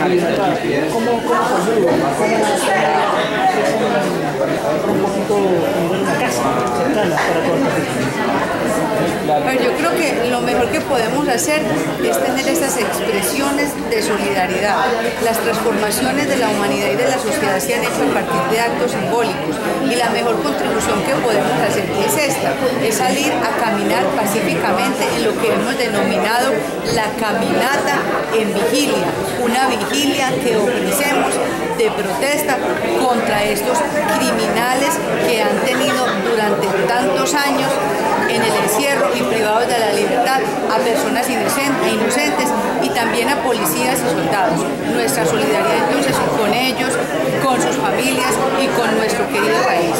¿Cómo, cómo un poquito una casa cercana para víctimas? Pero yo creo que lo mejor que podemos hacer es tener estas expresiones de solidaridad. Las transformaciones de la humanidad y de la sociedad se han hecho a partir de actos simbólicos y la mejor contribución que podemos hacer es esta, es salir a caminar pacíficamente en lo que hemos denominado la caminata en vigilia, una vigilia que ofrecemos de protesta contra estos criminales que han tenido durante tantos años en el encierro y privados de la libertad a personas inocentes y también a policías y soldados. Nuestra solidaridad entonces con ellos, con sus familias y con nuestro querido país.